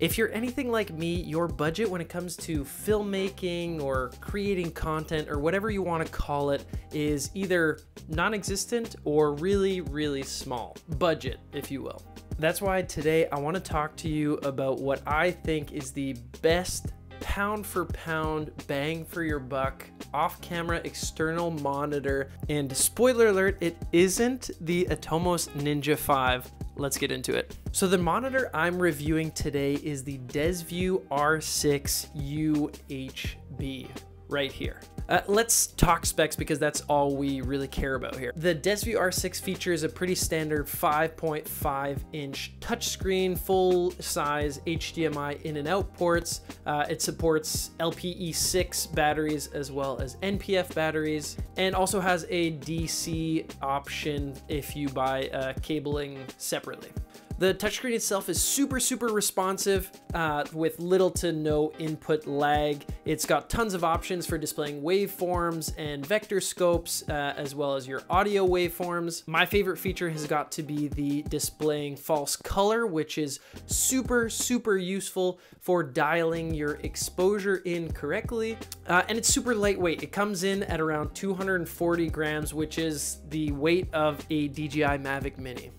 If you're anything like me, your budget when it comes to filmmaking or creating content or whatever you want to call it is either non existent or really, really small. Budget, if you will. That's why today I want to talk to you about what I think is the best pound for pound bang for your buck off camera external monitor. And spoiler alert, it isn't the Atomos Ninja 5 let's get into it. So the monitor I'm reviewing today is the DesView R6 UHB right here. Uh, let's talk specs because that's all we really care about here. The DesView R6 features a pretty standard 5.5 inch touchscreen, full size HDMI in and out ports. Uh, it supports LPE6 batteries as well as NPF batteries and also has a DC option if you buy uh, cabling separately. The touchscreen itself is super, super responsive uh, with little to no input lag. It's got tons of options for displaying waveforms and vector scopes, uh, as well as your audio waveforms. My favorite feature has got to be the displaying false color, which is super, super useful for dialing your exposure in correctly. Uh, and it's super lightweight. It comes in at around 240 grams, which is the weight of a DJI Mavic Mini.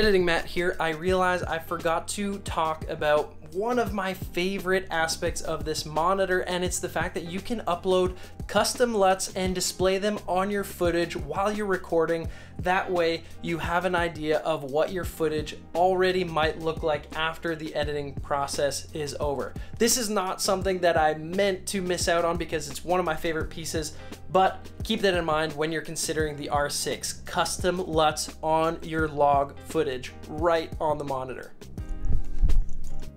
Editing Matt here, I realize I forgot to talk about one of my favorite aspects of this monitor, and it's the fact that you can upload custom LUTs and display them on your footage while you're recording. That way, you have an idea of what your footage already might look like after the editing process is over. This is not something that I meant to miss out on because it's one of my favorite pieces, but keep that in mind when you're considering the R6. Custom LUTs on your log footage right on the monitor.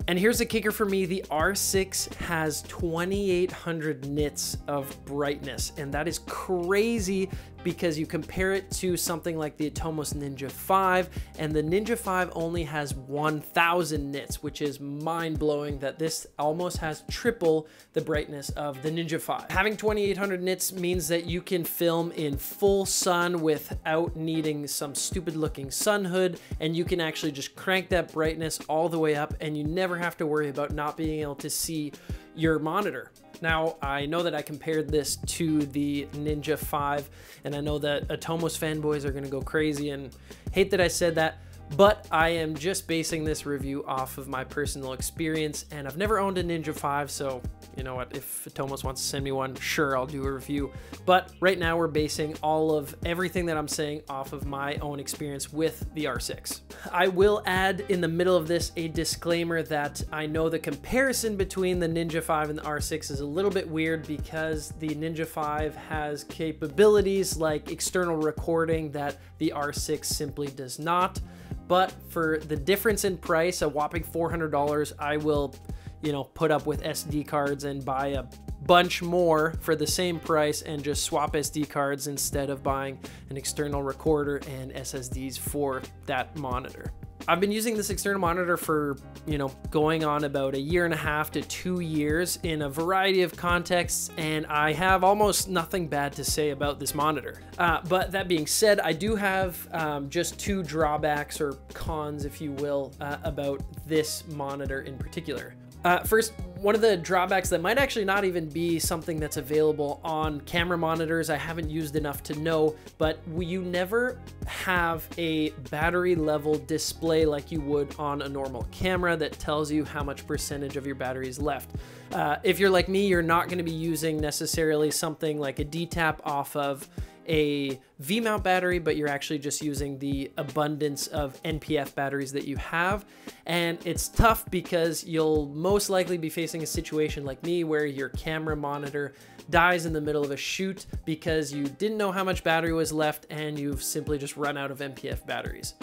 And here's the kicker for me, the R6 has 2800 nits of brightness, and that is crazy because you compare it to something like the Atomos Ninja 5, and the Ninja 5 only has 1000 nits, which is mind blowing that this almost has triple the brightness of the Ninja 5. Having 2800 nits means that you can film in full sun without needing some stupid looking sun hood, and you can actually just crank that brightness all the way up, and you never have to worry about not being able to see your monitor. Now, I know that I compared this to the Ninja 5, and I know that Atomos fanboys are to go crazy and hate that I said that, but I am just basing this review off of my personal experience, and I've never owned a Ninja 5, so you know what, if Atomos wants to send me one, sure, I'll do a review. But right now we're basing all of everything that I'm saying off of my own experience with the R6. I will add in the middle of this a disclaimer that I know the comparison between the Ninja 5 and the R6 is a little bit weird because the Ninja 5 has capabilities like external recording that the R6 simply does not. But for the difference in price, a whopping $400, I will you know, put up with SD cards and buy a bunch more for the same price and just swap SD cards instead of buying an external recorder and SSDs for that monitor. I've been using this external monitor for, you know, going on about a year and a half to two years in a variety of contexts, and I have almost nothing bad to say about this monitor. Uh, but that being said, I do have um, just two drawbacks or cons, if you will, uh, about this monitor in particular. Uh, first, one of the drawbacks that might actually not even be something that's available on camera monitors, I haven't used enough to know, but you never have a battery level display like you would on a normal camera that tells you how much percentage of your battery is left. Uh, if you're like me, you're not going to be using necessarily something like a D-tap off of a V-mount battery, but you're actually just using the abundance of NPF batteries that you have. And it's tough because you'll most likely be facing a situation like me where your camera monitor dies in the middle of a shoot because you didn't know how much battery was left and you've simply just run out of NPF batteries.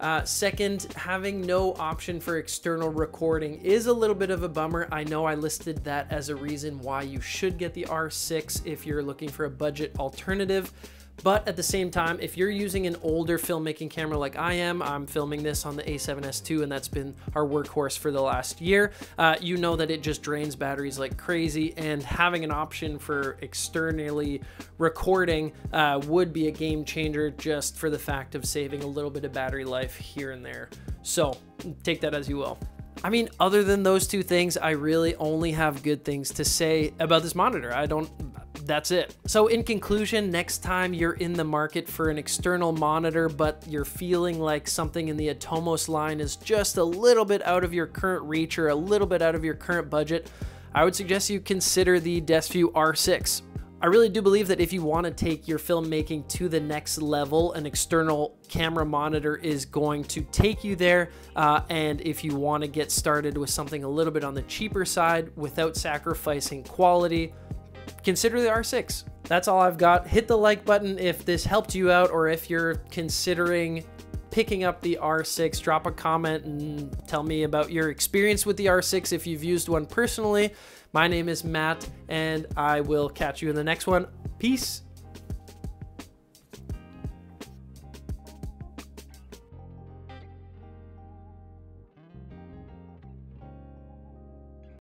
Uh, second, having no option for external recording is a little bit of a bummer. I know I listed that as a reason why you should get the R6 if you're looking for a budget alternative. But at the same time, if you're using an older filmmaking camera like I am, I'm filming this on the a7S II and that's been our workhorse for the last year, uh, you know that it just drains batteries like crazy and having an option for externally recording uh, would be a game changer just for the fact of saving a little bit of battery life here and there. So take that as you will. I mean, other than those two things, I really only have good things to say about this monitor. I don't, that's it. So in conclusion, next time you're in the market for an external monitor, but you're feeling like something in the Atomos line is just a little bit out of your current reach or a little bit out of your current budget, I would suggest you consider the Desview R6. I really do believe that if you want to take your filmmaking to the next level, an external camera monitor is going to take you there. Uh, and if you want to get started with something a little bit on the cheaper side without sacrificing quality, consider the R6. That's all I've got. Hit the like button if this helped you out or if you're considering picking up the R6. Drop a comment and tell me about your experience with the R6 if you've used one personally. My name is Matt, and I will catch you in the next one. Peace.